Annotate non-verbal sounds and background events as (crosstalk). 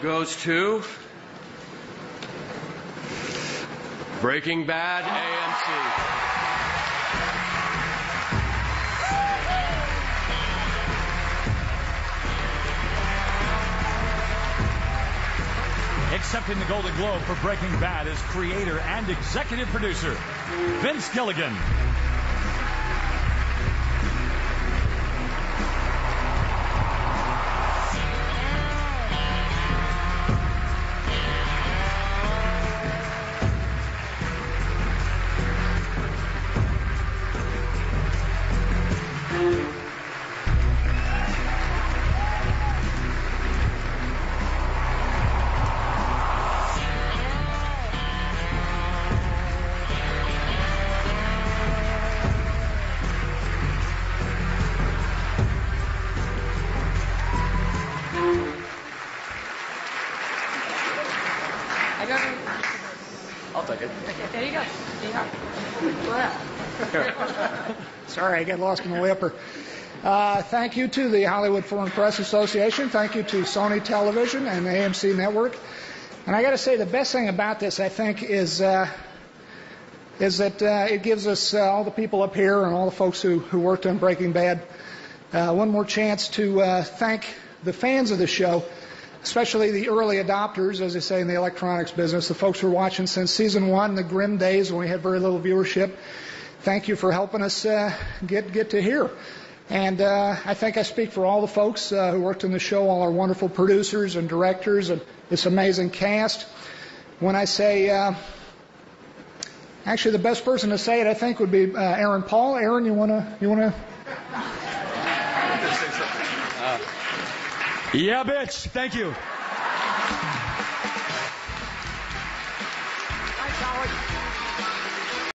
Goes to Breaking Bad AMC. Accepting the Golden Globe for Breaking Bad as creator and executive producer Vince Gilligan. I got it. I'll take it. Okay, there you go. Yeah. Well, (laughs) Sorry, I got lost in the whipper. Uh, thank you to the Hollywood Foreign Press Association. Thank you to Sony Television and the AMC Network. And I got to say, the best thing about this, I think, is uh, is that uh, it gives us uh, all the people up here and all the folks who, who worked on Breaking Bad uh, one more chance to uh, thank the fans of the show, especially the early adopters, as they say in the electronics business, the folks who are watching since season one, the grim days when we had very little viewership. Thank you for helping us uh, get get to here. And uh, I think I speak for all the folks uh, who worked on the show, all our wonderful producers and directors, and this amazing cast. When I say, uh, actually, the best person to say it, I think, would be uh, Aaron Paul. Aaron, you wanna you wanna (laughs) Yeah, bitch. Thank you.